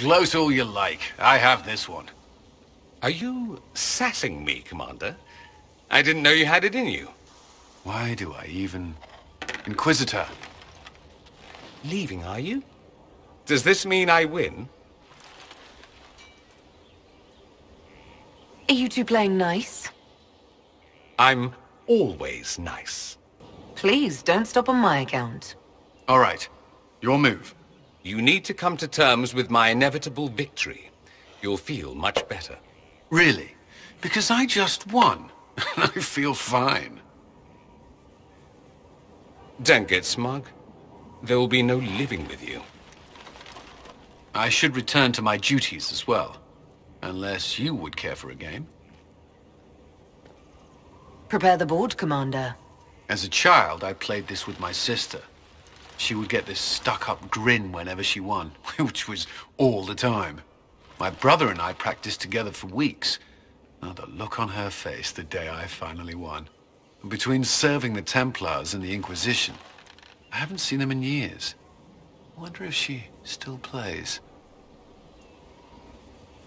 Gloat all you like. I have this one. Are you sassing me, Commander? I didn't know you had it in you. Why do I even... Inquisitor. Leaving, are you? Does this mean I win? Are you two playing nice? I'm always nice. Please, don't stop on my account. All right. Your move. You need to come to terms with my inevitable victory. You'll feel much better. Really? Because I just won. and I feel fine. Don't get smug. There will be no living with you. I should return to my duties as well. Unless you would care for a game. Prepare the board, Commander. As a child, I played this with my sister. She would get this stuck-up grin whenever she won, which was all the time. My brother and I practiced together for weeks. Oh, the look on her face the day I finally won. Between serving the Templars and the Inquisition, I haven't seen them in years. I wonder if she still plays.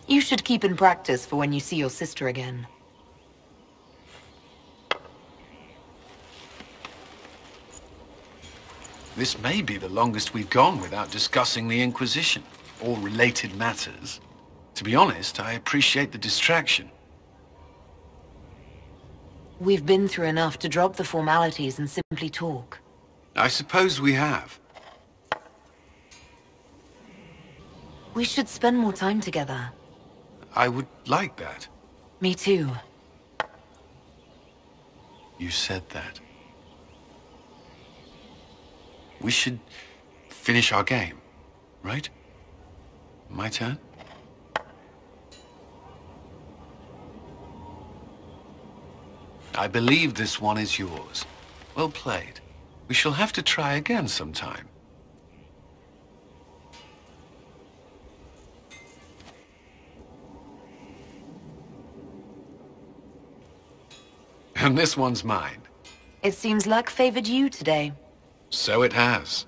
You should keep in practice for when you see your sister again. This may be the longest we've gone without discussing the Inquisition, or related matters. To be honest, I appreciate the distraction. We've been through enough to drop the formalities and simply talk. I suppose we have. We should spend more time together. I would like that. Me too. You said that. We should finish our game, right? My turn? I believe this one is yours. Well played. We shall have to try again sometime. And this one's mine. It seems luck favored you today. So it has.